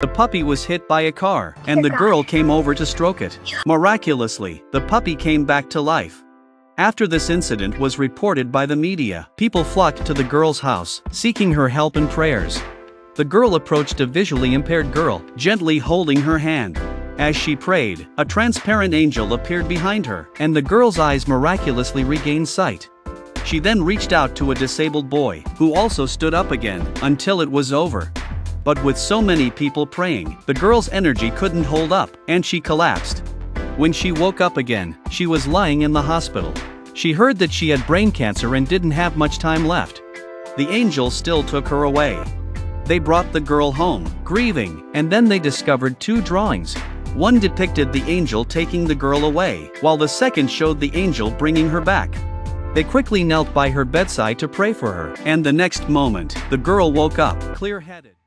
The puppy was hit by a car, and the girl came over to stroke it. Miraculously, the puppy came back to life. After this incident was reported by the media, people flocked to the girl's house, seeking her help and prayers. The girl approached a visually impaired girl, gently holding her hand. As she prayed, a transparent angel appeared behind her, and the girl's eyes miraculously regained sight. She then reached out to a disabled boy, who also stood up again, until it was over. But with so many people praying, the girl's energy couldn't hold up, and she collapsed. When she woke up again, she was lying in the hospital. She heard that she had brain cancer and didn't have much time left. The angel still took her away. They brought the girl home, grieving, and then they discovered two drawings, one depicted the angel taking the girl away, while the second showed the angel bringing her back. They quickly knelt by her bedside to pray for her, and the next moment, the girl woke up, clear-headed.